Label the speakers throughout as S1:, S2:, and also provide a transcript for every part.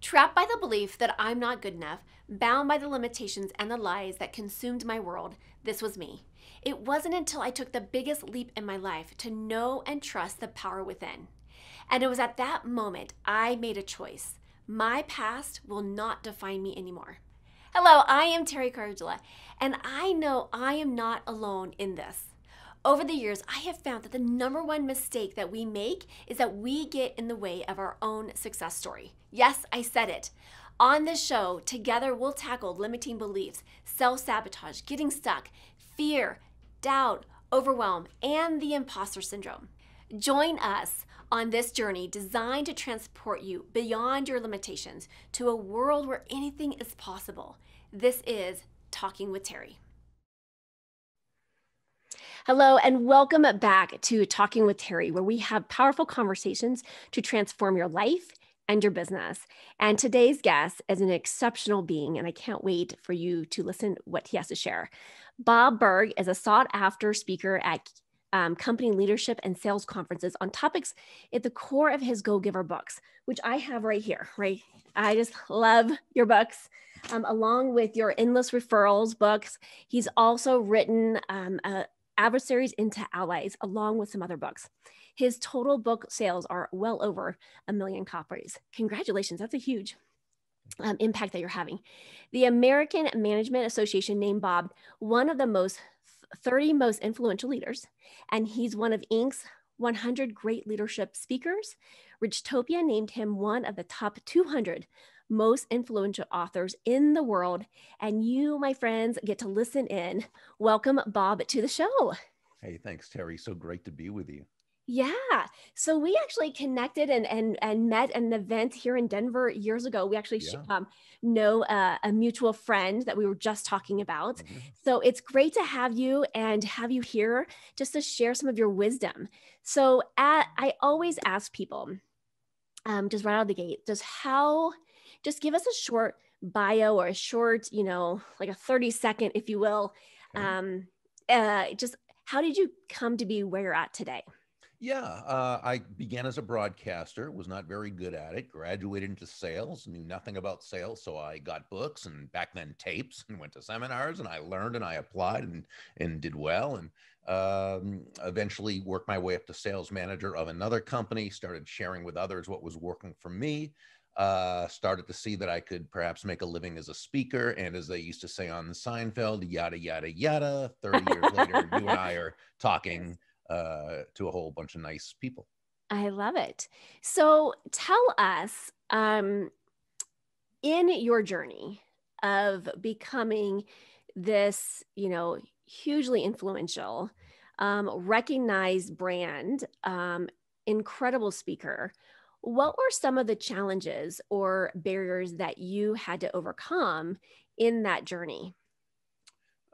S1: Trapped by the belief that I'm not good enough, bound by the limitations and the lies that consumed my world, this was me. It wasn't until I took the biggest leap in my life to know and trust the power within. And it was at that moment I made a choice. My past will not define me anymore. Hello, I am Teri Karjala, and I know I am not alone in this. Over the years, I have found that the number one mistake that we make is that we get in the way of our own success story. Yes, I said it. On this show, together we'll tackle limiting beliefs, self sabotage, getting stuck, fear, doubt, overwhelm, and the imposter syndrome. Join us on this journey designed to transport you beyond your limitations to a world where anything is possible. This is Talking with Teri. Hello, and welcome back to Talking with Teri, where we have powerful conversations to transform your life and your business. And today's guest is an exceptional being, and I can't wait for you to listen what he has to share. Bob Burg is a sought after speaker at um, company leadership and sales conferences on topics at the core of his Go Giver books, which I have right here, right? I just love your books. Um, along with your endless referrals books, he's also written um, uh, Adversaries into Allies, along with some other books. His total book sales are well over a million copies. Congratulations, that's a huge um, impact that you're having. The American Management Association named Bob one of the most 30 most influential leaders, and he's one of Inc.'s 100 Great Leadership Speakers. Richtopia named him one of the top 200 most influential authors in the world. And you, my friends, get to listen in. Welcome, Bob, to the show.
S2: Hey, thanks, Teri. So great to be with you.
S1: Yeah. So we actually connected and and and met at an event here in Denver years ago. We actually yeah. um, know uh, a mutual friend that we were just talking about. Mm-hmm. So it's great to have you and have you here just to share some of your wisdom. So at, I always ask people, um, just right out of the gate, just how, just give us a short bio or a short, you know, like a 30 second, if you will. Um, uh, just how did you come to be where you're at today?
S2: Yeah, uh, I began as a broadcaster, was not very good at it, graduated into sales, knew nothing about sales. So I got books and back then tapes and went to seminars and I learned and I applied and, and did well. And um, eventually worked my way up to sales manager of another company, started sharing with others what was working for me. Uh, started to see that I could perhaps make a living as a speaker. And as they used to say on the Seinfeld, yada, yada, yada. 30 years later, you and I are talking uh, to a whole bunch of nice people.
S1: I love it. So tell us um, in your journey of becoming this, you know, hugely influential, um, recognized brand, um, incredible speaker. What were some of the challenges or barriers that you had to overcome in that journey?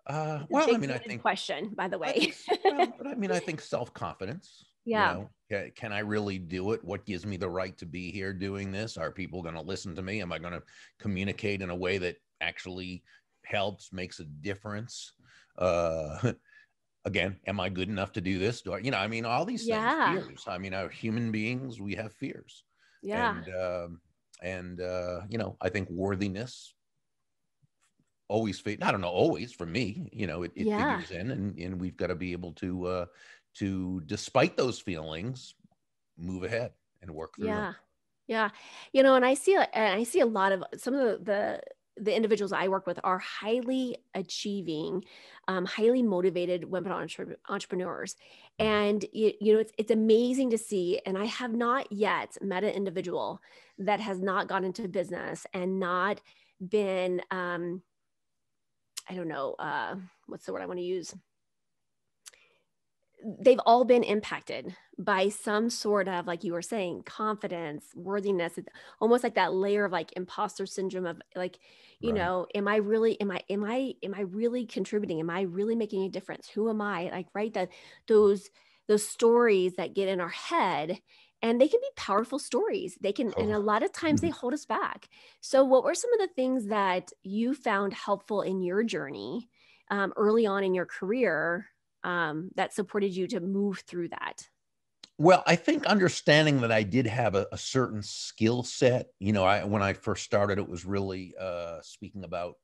S2: Uh, well, I mean, I think
S1: question, by the way.
S2: well, but I mean, I think self confidence. Yeah. You know, can, can I really do it? What gives me the right to be here doing this? Are people going to listen to me? Am I going to communicate in a way that actually helps, makes a difference? Uh, again, am I good enough to do this? Do I, you know, I mean, all these yeah. things, fears. I mean, our human beings, we have fears.
S1: Yeah.
S2: And, um, and uh, you know, I think worthiness always fit. I don't know, always for me, you know, it, it yeah. figures in and, and we've got to be able to, uh, to, despite those feelings, move ahead and work through
S1: yeah.
S2: them.
S1: Yeah. You know, and I see, and I see a lot of some of the, the, the individuals I work with are highly achieving, um, highly motivated women entre- entrepreneurs. Mm-hmm. And, you, you know, it's, it's amazing to see. And I have not yet met an individual that has not gone into business and not been, um, I don't know, uh, what's the word I want to use? They've all been impacted by some sort of, like you were saying, confidence, worthiness, almost like that layer of like imposter syndrome of like, you right. know, am I really, am I, am I, am I really contributing? Am I really making a difference? Who am I? Like, right, that those, those stories that get in our head and they can be powerful stories they can oh. and a lot of times they mm-hmm. hold us back so what were some of the things that you found helpful in your journey um, early on in your career um, that supported you to move through that
S2: Well, I think understanding that I did have a, a certain skill set. You know, I when I first started, it was really uh, speaking about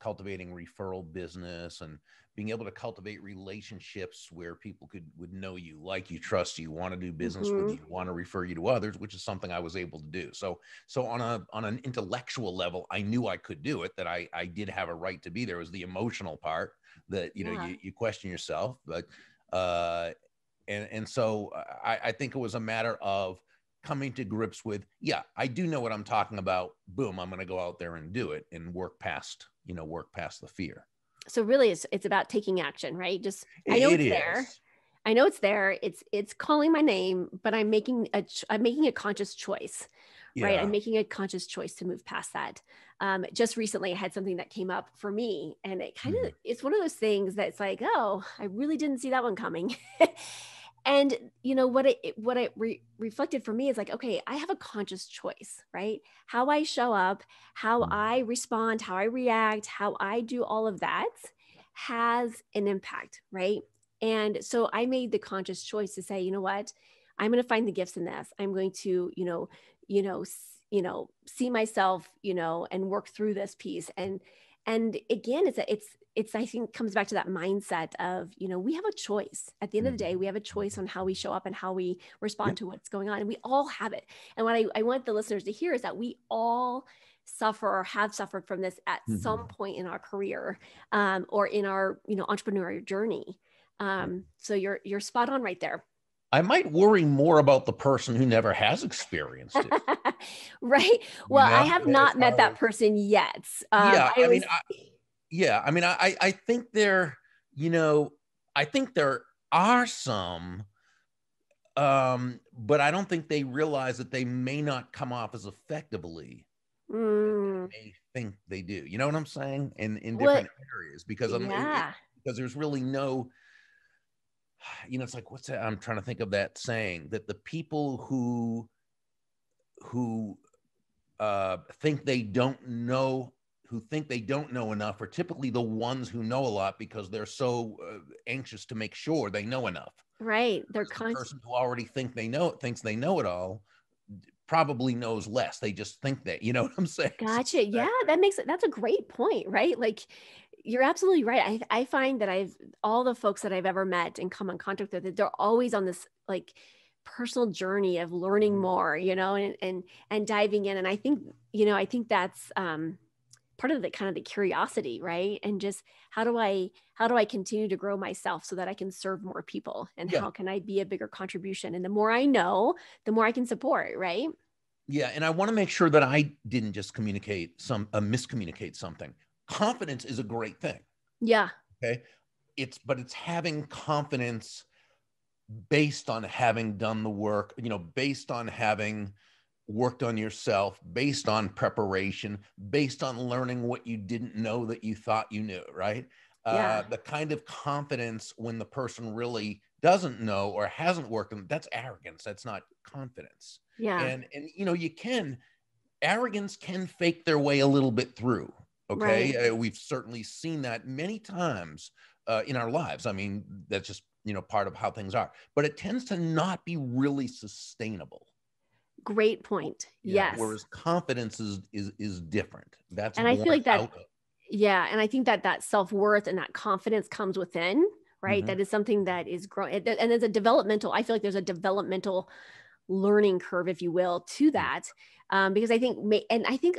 S2: cultivating referral business and being able to cultivate relationships where people could would know you, like you, trust you, want to do business mm-hmm. with you, want to refer you to others, which is something I was able to do. So, so on a on an intellectual level, I knew I could do it. That I I did have a right to be there. Was the emotional part that you know yeah. you, you question yourself, but uh, and and so I, I think it was a matter of coming to grips with yeah i do know what i'm talking about. Boom i'm going to go out there and do it and work past you know work past the fear.
S1: So really it's it's about taking action right? Just i know it it's is. there. I know it's there. It's it's calling my name but i'm making a i'm making a conscious choice yeah. right? I'm making a conscious choice to move past that. Um, just recently i had something that came up for me and it kind of mm. it's one of those things that's like oh i really didn't see that one coming. And you know what it what it re- reflected for me is like okay i have a conscious choice right? How i show up how mm. i respond how i react how i do all of that has an impact right? And so i made the conscious choice to say you know what? I'm going to find the gifts in this. I'm going to you know you know you know see myself you know and work through this piece and and again it's a, it's it's i think comes back to that mindset of you know we have a choice at the end of the day mm-hmm. we have a choice on how we show up and how we respond yep. to what's going on and we all have it and what I, I want the listeners to hear is that we all suffer or have suffered from this at mm-hmm. some point in our career um, or in our you know entrepreneurial journey um, so you're you're spot on right there
S2: I might worry more about the person who never has experienced it.
S1: right. Well? I have not met that person yet.
S2: Um, yeah. I, I mean, I, yeah. I mean, I, I think there, you know, I think there are some, um, but I don't think they realize that they may not come off as effectively mm. they think they do. You know what I'm saying? In in different what? areas because I'm yeah. because there's really no you know, it's like what's that? I'm trying to think of that saying that the people who who uh, think they don't know who think they don't know enough are typically the ones who know a lot because they're so uh, anxious to make sure they know enough.
S1: Right. They're
S2: the con- person who already think they know it thinks they know it all probably knows less. They just think that, you know what I'm saying?
S1: Gotcha. Yeah, that makes it that's a great point, right? Like you're absolutely right. I, I find that I've all the folks that I've ever met and come in contact with, they're always on this like personal journey of learning mm-hmm. more, you know, and and and diving in. And I think, you know, I think that's um part of the kind of the curiosity, right? And just how do I how do I continue to grow myself so that I can serve more people and yeah. how can I be a bigger contribution? And the more I know, the more I can support, right?
S2: Yeah, and I want to make sure that I didn't just communicate some uh, miscommunicate something confidence is a great thing.
S1: Yeah.
S2: Okay. It's, but it's having confidence based on having done the work, you know, based on having worked on yourself, based on preparation, based on learning what you didn't know that you thought you knew, right? Uh, yeah. Uh, the kind of confidence when the person really doesn't know or hasn't worked on that's arrogance. That's not confidence.
S1: Yeah.
S2: And and you know, you can arrogance can fake their way a little bit through. Okay. Right. Uh, we've certainly seen that many times uh, in our lives. I mean, that's just, you know, part of how things are, but it tends to not be really sustainable.
S1: Great point. Yeah, yes.
S2: Whereas confidence is, is, is different. That's,
S1: and I feel like that, yeah. And I think that that self-worth and that confidence comes within, right? Mm-hmm. That is something that is growing. And there's a developmental, I feel like there's a developmental learning curve, if you will, to mm. that. Um, because I think, and I think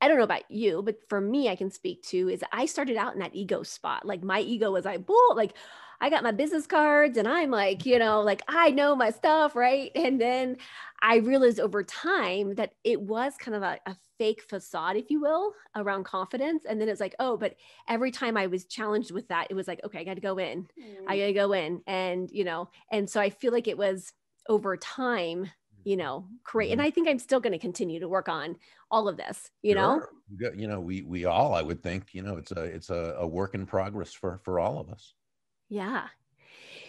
S1: I don't know about you, but for me, I can speak to is I started out in that ego spot. Like my ego was like, bull, like I got my business cards and I'm like, you know, like I know my stuff, right? And then I realized over time that it was kind of a, a fake facade, if you will, around confidence. And then it's like, oh, but every time I was challenged with that, it was like, okay, I got to go in. Mm. I got to go in. And, you know, and so I feel like it was over time you know create and mm-hmm. i think i'm still going to continue to work on all of this you sure.
S2: know? You know we we all i would think you know it's a it's a, a work in progress for for all of us.
S1: Yeah.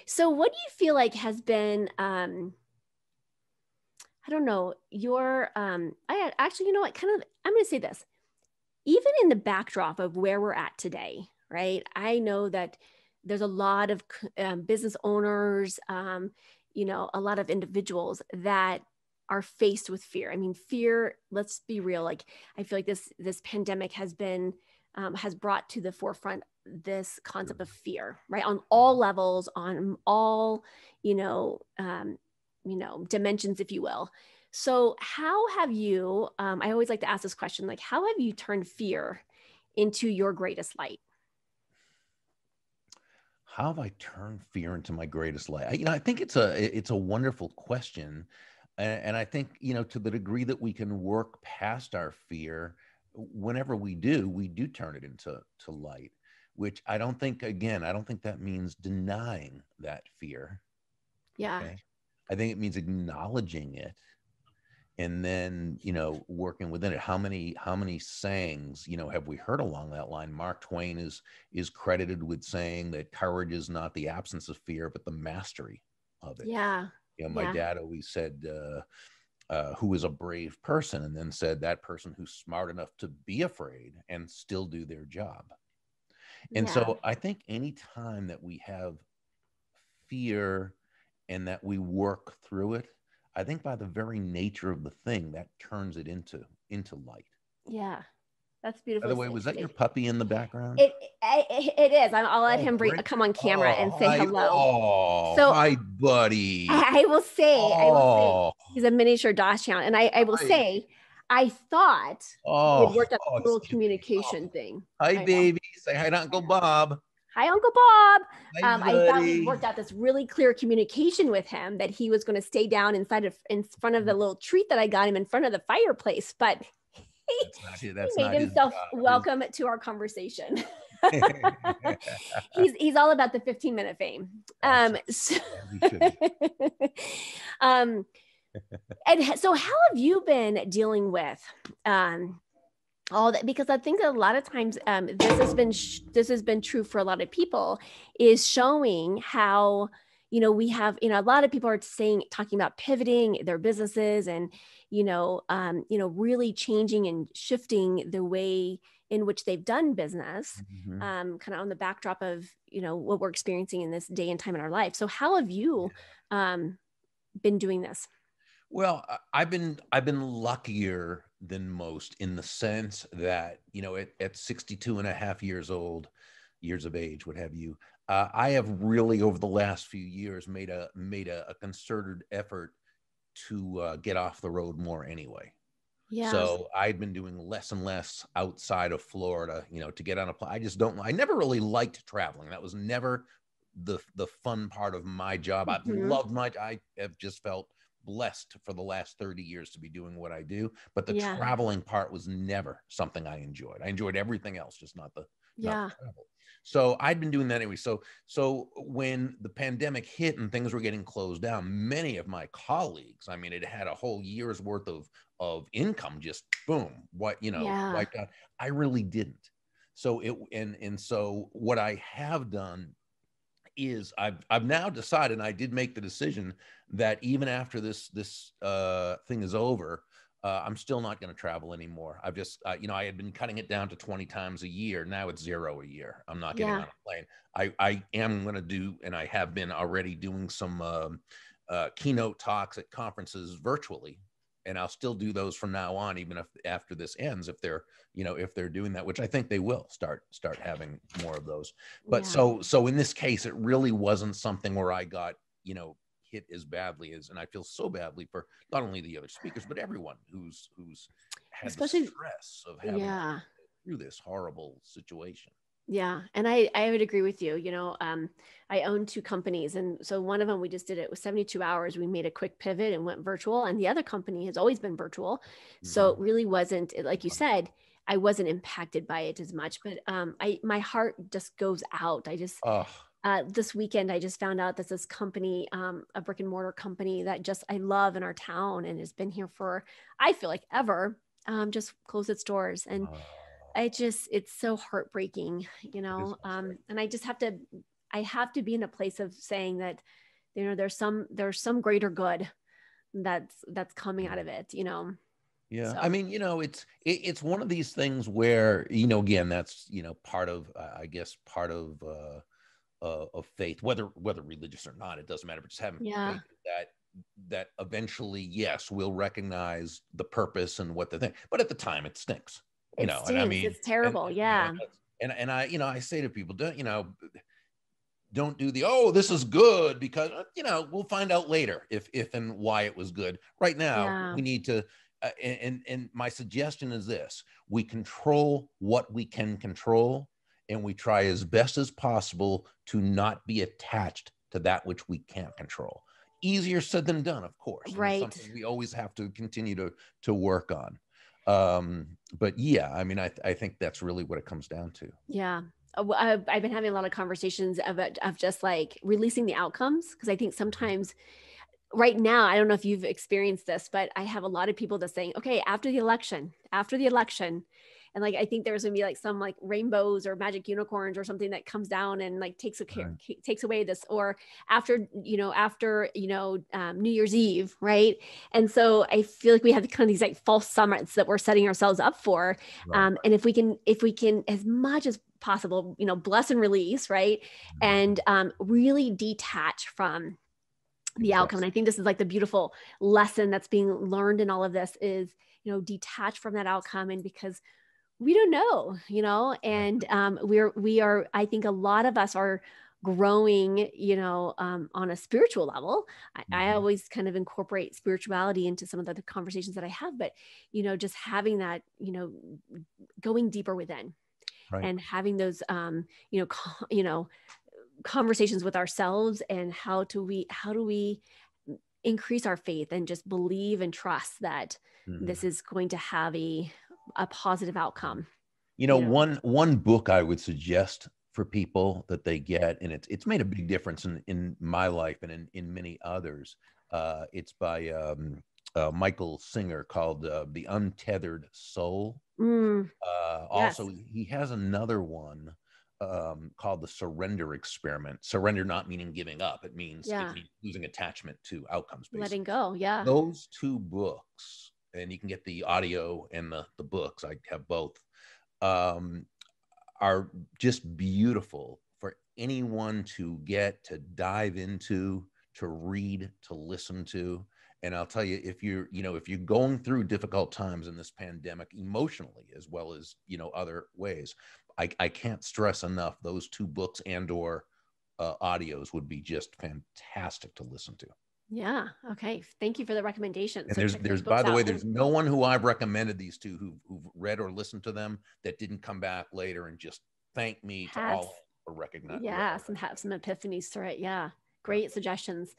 S1: So what do you feel like has been um i don't know your um i actually you know what kind of i'm going to say this. Even in the backdrop of where we're at today right? I know that there's a lot of um, business owners um, you know, a lot of individuals that are faced with fear. I mean, fear, let's be real, like I feel like this this pandemic has been um, has brought to the forefront this concept of fear, right? On all levels, on all, you know, um, you know, dimensions, if you will. So, how have you? Um, I always like to ask this question: like, how have you turned fear into your greatest light?
S2: How have I turned fear into my greatest light? You know, I think it's a it's a wonderful question, and, and I think you know to the degree that we can work past our fear, whenever we do, we do turn it into to light. Which I don't think again, I don't think that means denying that fear.
S1: Yeah. Okay?
S2: I think it means acknowledging it and then you know working within it. How many how many sayings you know have we heard along that line? Mark twain is is credited with saying that courage is not the absence of fear but the mastery of it.
S1: Yeah.
S2: You know my
S1: yeah.
S2: dad always said uh, uh, who is a brave person and then said that person who's smart enough to be afraid and still do their job. And yeah. so i think any time that we have fear and that we work through it I think by the very nature of the thing, that turns it into into light.
S1: Yeah. That's beautiful.
S2: By the way, was that your puppy in the background?
S1: It it, it is. I'll let oh, him bring, come on camera oh, and say hello.
S2: Oh, so hi, buddy.
S1: I, I will say, oh. I will say, oh. he's a miniature Dachshund, and I, I will hi. say, I thought oh, it worked out the oh, little oh, communication thing.
S2: Hi, baby. Say hi to Uncle Bob
S1: hi uncle bob. Um, i thought we worked out this really clear communication with him that he was going to stay down inside of in front of the little treat that i got him in front of the fireplace but he, he made himself welcome to our conversation. He's he's all about the 15 minute fame. Um so, um and so how have you been dealing with um all that because i think a lot of times um, this has been sh- this has been true for a lot of people is showing how you know we have you know a lot of people are saying talking about pivoting their businesses and you know um, you know really changing and shifting the way in which they've done business mm-hmm. um, kind of on the backdrop of you know what we're experiencing in this day and time in our life. So how have you um, been doing this?
S2: Well i've been i've been luckier than most in the sense that you know at, at 62 and a half years old years of age what have you uh, i have really over the last few years made a made a, a concerted effort to uh, get off the road more anyway yeah. So I'd been doing less and less outside of Florida, you know, to get on a plane. I just don't. I never really liked traveling. That was never the the fun part of my job. Mm-hmm. I loved my. I have just felt blessed for the last 30 years to be doing what I do. But the yeah. traveling part was never something I enjoyed. I enjoyed everything else, just not the,
S1: yeah.
S2: Not the travel. So I'd been doing that anyway. So so when the pandemic hit and things were getting closed down, many of my colleagues, I mean, it had a whole year's worth of of income just boom, what you know, yeah. wiped out. I really didn't. So it and and so what I have done is I've I've now decided, and I did make the decision that even after this this uh, thing is over, uh, I'm still not going to travel anymore. I've just, uh, you know, I had been cutting it down to 20 times a year. Now it's zero a year. I'm not getting yeah. on a plane. I, I am going to do, and I have been already doing some um, uh, keynote talks at conferences virtually. And I'll still do those from now on, even if after this ends, if they're, you know, if they're doing that, which I think they will start start having more of those. But yeah. so so in this case, it really wasn't something where I got, you know, hit as badly as, and I feel so badly for not only the other speakers but everyone who's who's had Especially, the stress of having yeah. through this horrible situation.
S1: Yeah, and I I would agree with you. You know, um, I own two companies, and so one of them we just did it with 72 hours. We made a quick pivot and went virtual, and the other company has always been virtual. Mm-hmm. So it really wasn't like you said. I wasn't impacted by it as much, but um, I my heart just goes out. I just oh uh, this weekend, I just found out that this company, um, a brick and mortar company that just I love in our town and has been here for, I feel like ever, um, just closed its doors. And oh. I just, it's so heartbreaking, you know? Um, and I just have to, I have to be in a place of saying that, you know, there's some, there's some greater good that's, that's coming out of it, you know?
S2: Yeah, so. I mean, you know, it's it, it's one of these things where you know, again, that's you know, part of uh, I guess part of uh, uh, of faith, whether whether religious or not, it doesn't matter. But just having
S1: Yeah.
S2: faith that that eventually, yes, we'll recognize the purpose and what the thing. But at the time, it stinks. You
S1: It
S2: know, and
S1: stinks.
S2: I mean,
S1: it's terrible.
S2: and, you know,
S1: yeah.
S2: and and I, you know, I say to people, don't you know, don't do the oh, this is good because uh, you know we'll find out later if if and why it was good. Right now,
S1: Yeah.
S2: we need to. Uh, and and- and my suggestion is this: we control what we can control, and we try as best as possible to not be attached to that which we can't control. Easier said than done, of course.
S1: Right.
S2: something we always have to continue to to work on. Um, but yeah, I mean, I I think that's really what it comes down to.
S1: Yeah. Uh, I've, I've been having a lot of conversations of, of just like releasing the outcomes because I think sometimes right now, I don't know if you've experienced this, but I have a lot of people that saying, okay, after the election, after the election, and like I think there's gonna be like some like rainbows or magic unicorns or something that comes down and like takes a
S2: Right.
S1: takes away this or after you know after you know um, New Year's Eve, right? And so I feel like we have kind of these like false summits that we're setting ourselves up for,
S2: Right.
S1: um, and if we can if we can as much as possible you know bless and release right
S2: Mm-hmm.
S1: and um, really detach from the outcome and i think this is like the beautiful lesson that's being learned in all of this is you know detach from that outcome and because we don't know you know and um, we're we are i think a lot of us are growing you know um, on a spiritual level I, I
S2: Mhm.
S1: always kind of incorporate spirituality into some of the conversations that i have but you know just having that you know going deeper within
S2: Right.
S1: and having those um you know co- you know conversations with ourselves and how do we how do we increase our faith and just believe and trust that
S2: Mhm.
S1: this is going to have a a positive outcome
S2: You know,
S1: you know.
S2: one one book I would suggest for people that they get, and it's it's made a big difference in in my life and in in many others. Uh, it's by um, uh, Michael Singer called uh, "The Untethered Soul."
S1: Mm,
S2: Uh,
S1: Yes.
S2: Also, he has another one um, called "The Surrender Experiment." Surrender not meaning giving up; it means, it means losing attachment to outcomes. Basically
S1: letting go yeah
S2: those two books and you can get the audio and the the books. I have both. Um are just beautiful for anyone to get to dive into to read to listen to. And i'll tell you if you're you know if you're going through difficult times in this pandemic emotionally as well as you know other ways i, I can't stress enough those two books and or uh, audios would be just fantastic to listen to
S1: yeah okay thank you for the recommendation.
S2: And
S1: So
S2: there's there's by the way
S1: out.
S2: there's no one who I've recommended these to who who've read or listened to them that didn't come back later and just thank me to all for recognizing.
S1: yeah some have some epiphanies through it yeah great suggestions.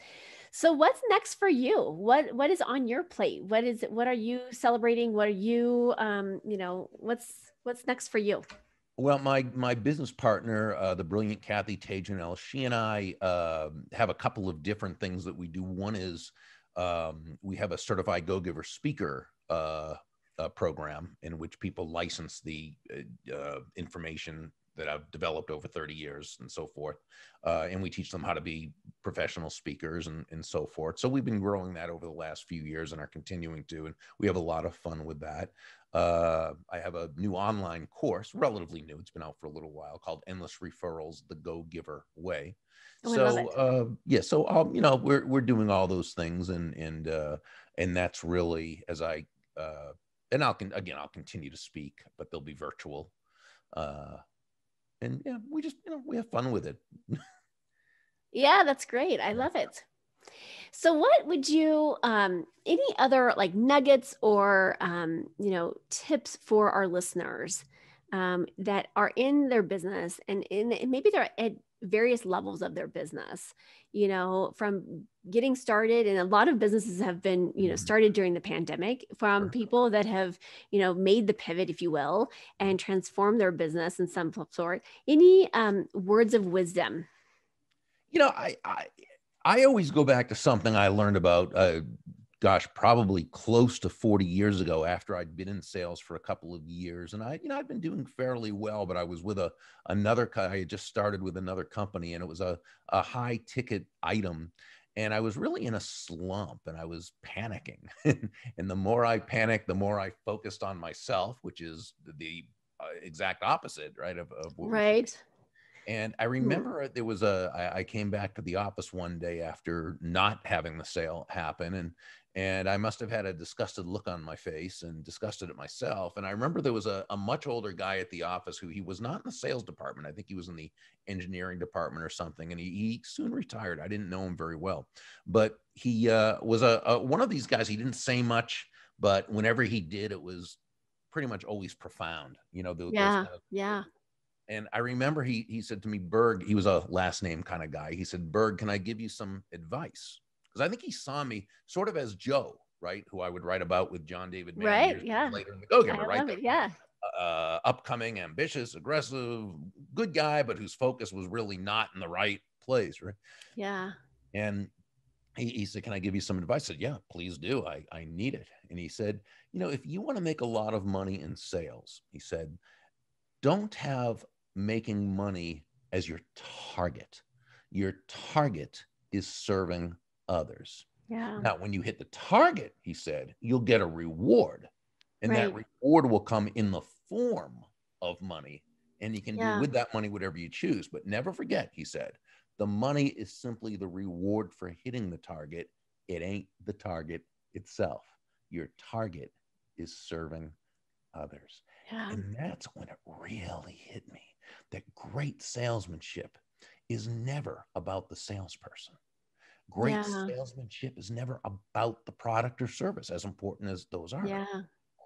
S1: So what's next for you? What what is on your plate? What is what are you celebrating? What are you um you know what's what's next for you
S2: Well, my my business partner, uh, the brilliant Kathy Tagenel, she and I uh, have a couple of different things that we do. One is um, we have a certified Go Giver speaker uh, uh, program in which people license the uh, uh, information that I've developed over 30 years and so forth. And we teach them how to be professional speakers and, and so forth. So we've been growing that over the last few years and are continuing to, and we have a lot of fun with that. Uh, I have a new online course, relatively new. It's been out for a little while called Endless Referrals, the Go Giver Way.
S1: Oh,
S2: so uh, yeah, so um, you know, we're we're doing all those things and and uh and that's really as I uh and I'll con- again I'll continue to speak, but they'll be virtual. Uh and yeah, we just you know we have fun with it.
S1: Yeah, that's great. I love it. So what would you um any other like nuggets or um you know tips for our listeners um that are in their business and in and maybe they're at various levels of their business, you know, from getting started and a lot of businesses have been, you know,
S2: Mhm.
S1: started during the pandemic from people that have, you know, made the pivot if you will and transformed their business in some sort. Any um words of wisdom
S2: You know, I I I always go back to something I learned about uh gosh, probably close to 40 years ago after I'd been in sales for a couple of years. And I, you know, I'd been doing fairly well, but I was with a another I had just started with another company and it was a, a high ticket item. And I was really in a slump and I was panicking. and the more I panicked, the more I focused on myself, which is the uh, exact opposite, right? Of, of
S1: right?
S2: And I remember there was a. I, I came back to the office one day after not having the sale happen, and and I must have had a disgusted look on my face and disgusted at myself. And I remember there was a, a much older guy at the office who he was not in the sales department. I think he was in the engineering department or something. And he, he soon retired. I didn't know him very well, but he uh, was a, a one of these guys. He didn't say much, but whenever he did, it was pretty much always profound. You know,
S1: the, yeah, kind of, yeah.
S2: And I remember he he said to me, Burg. He was a last name kind of guy. He said, Burg, can I give you some advice? Because I think he saw me sort of as Joe, right, who I would write about with John David
S1: Mann right? Yeah.
S2: Later in the Go Giver, right?
S1: It, yeah.
S2: Uh, upcoming, ambitious, aggressive, good guy, but whose focus was really not in the right place, right?
S1: Yeah.
S2: And he, he said, Can I give you some advice? I said, Yeah, please do. I, I need it. And he said, You know, if you want to make a lot of money in sales, he said, don't have making money as your target. Your target is serving others.
S1: Yeah.
S2: Now, when you hit the target, he said, you'll get a reward. And right. that reward will come in the form of money. And you can yeah. do with that money whatever you choose. But never forget, he said, the money is simply the reward for hitting the target. It ain't the target itself. Your target is serving others. Yeah. And that's when it really hit me that great salesmanship is never about the salesperson. Great yeah. salesmanship is never about the product or service, as important as those are.
S1: Yeah.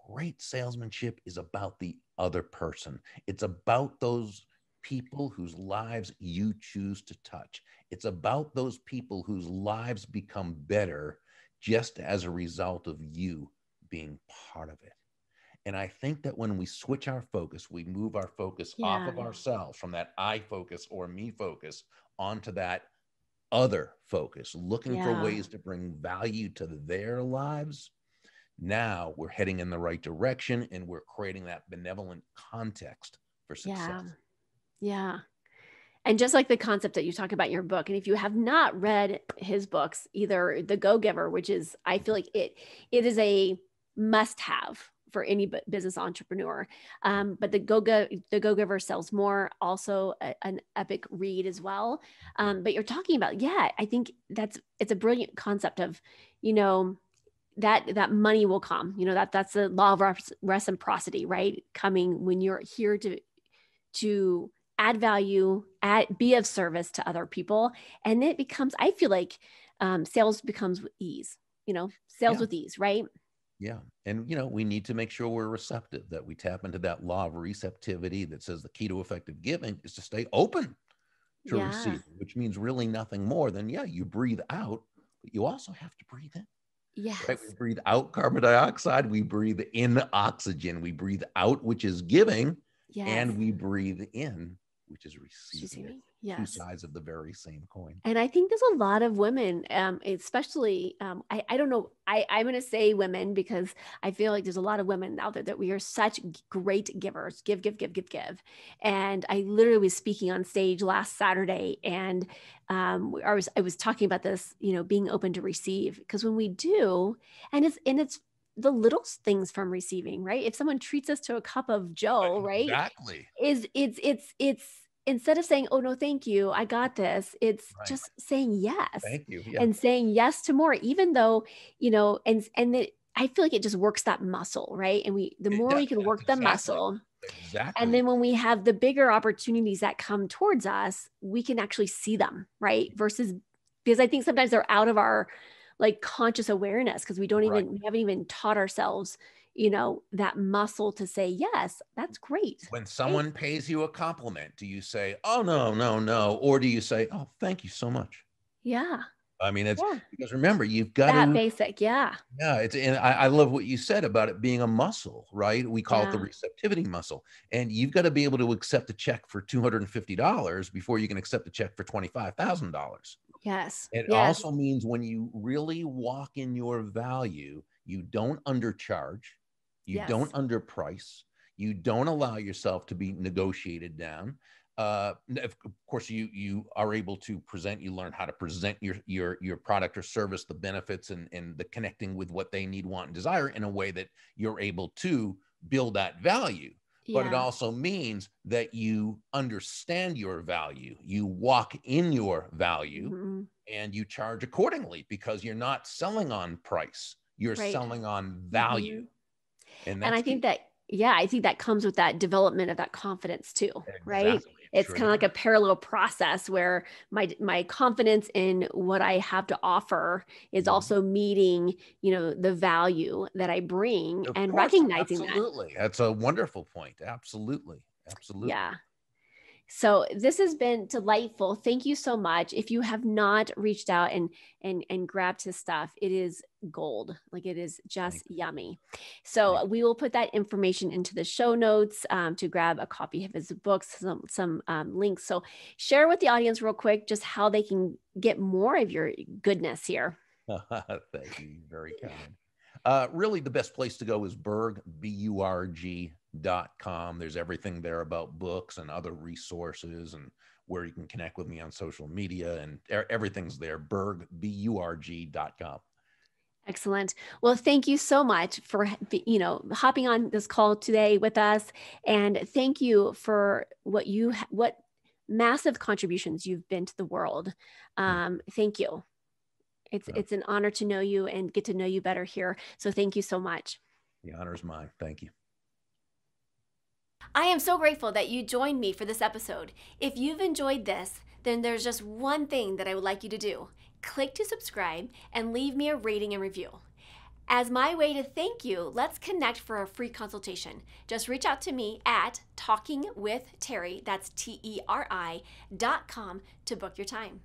S2: Great salesmanship is about the other person. It's about those people whose lives you choose to touch. It's about those people whose lives become better just as a result of you being part of it. And I think that when we switch our focus, we move our focus yeah. off of ourselves from that I focus or me focus onto that other focus, looking yeah. for ways to bring value to their lives. Now we're heading in the right direction and we're creating that benevolent context for success.
S1: Yeah. Yeah. And just like the concept that you talk about in your book, and if you have not read his books, either The Go Giver, which is, I feel like it, it is a must have for any business entrepreneur. Um, but the Go the Go Giver sells more, also a, an epic read as well. Um, but you're talking about, yeah, I think that's it's a brilliant concept of, you know, that that money will come. You know that that's the law of reciprocity, right? Coming when you're here to to add value, add, be of service to other people. And it becomes, I feel like um, sales becomes with ease, you know, sales yeah. with ease, right?
S2: Yeah. And, you know, we need to make sure we're receptive, that we tap into that law of receptivity that says the key to effective giving is to stay open to yeah. receive, which means really nothing more than, yeah, you breathe out, but you also have to breathe in.
S1: Yes.
S2: Right? We breathe out carbon dioxide, we breathe in oxygen, we breathe out, which is giving, yes. and we breathe in, which is receiving. Yes. Two sides of the very same coin.
S1: And I think there's a lot of women, um, especially, um, I, I don't know, I, I'm going to say women because I feel like there's a lot of women out there that we are such great givers give, give, give, give, give. And I literally was speaking on stage last Saturday and um, I was, I was talking about this, you know, being open to receive because when we do, and it's, and it's, the little things from receiving, right? If someone treats us to a cup of Joe, right?
S2: Exactly.
S1: Is it's it's it's instead of saying, "Oh no, thank you, I got this," it's right. just saying yes.
S2: Thank you. Yeah.
S1: And saying yes to more, even though you know, and and it, I feel like it just works that muscle, right? And we, the more we can work exactly. the muscle,
S2: exactly.
S1: And then when we have the bigger opportunities that come towards us, we can actually see them, right? Versus because I think sometimes they're out of our like conscious awareness because we don't even right. we haven't even taught ourselves you know that muscle to say yes that's great
S2: when someone pays you a compliment do you say oh no no no or do you say oh thank you so much
S1: yeah
S2: I mean, it's yeah. because remember, you've got
S1: that
S2: to,
S1: basic, yeah.
S2: Yeah, it's and I, I, love what you said about it being a muscle, right? We call yeah. it the receptivity muscle, and you've got to be able to accept a check for two hundred and fifty dollars before you can accept a check for twenty five thousand dollars.
S1: Yes.
S2: It
S1: yes.
S2: also means when you really walk in your value, you don't undercharge, you yes. don't underprice, you don't allow yourself to be negotiated down. Uh, of course, you you are able to present. You learn how to present your your your product or service, the benefits, and and the connecting with what they need, want, and desire in a way that you're able to build that value. but it also means that you understand your value. You walk in your value mm-hmm. and you charge accordingly because you're not selling on price, you're right. selling on value.
S1: Mm-hmm. And, and I think that yeah, I think that comes with that development of that confidence too, exactly. right? It's kind of like a parallel process where my my confidence in what I have to offer is mm-hmm. also meeting, you know, the value that I bring of and course, recognizing
S2: absolutely. that. That's a wonderful point. Absolutely. Absolutely.
S1: Yeah. So this has been delightful. Thank you so much. If you have not reached out and and and grabbed his stuff, it is gold. Like it is just yummy. So we will put that information into the show notes um, to grab a copy of his books, some some um, links. So share with the audience real quick just how they can get more of your goodness here.
S2: Thank you. Very kind. Uh, really, the best place to go is Burg, B U R G dot com. There's everything there about books and other resources and where you can connect with me on social media and everything's there. Burg, B U R G dot com.
S1: Excellent. Well, thank you so much for you know hopping on this call today with us, and thank you for what you what massive contributions you've been to the world. Mm. Um, thank you. It's yeah. it's an honor to know you and get to know you better here. So thank you so much.
S2: The honor is mine. Thank you.
S1: I am so grateful that you joined me for this episode. If you've enjoyed this, then there's just one thing that I would like you to do. Click to subscribe and leave me a rating and review. As my way to thank you, let's connect for a free consultation. Just reach out to me at talkingwithteri, that's T E R I, dot com to book your time.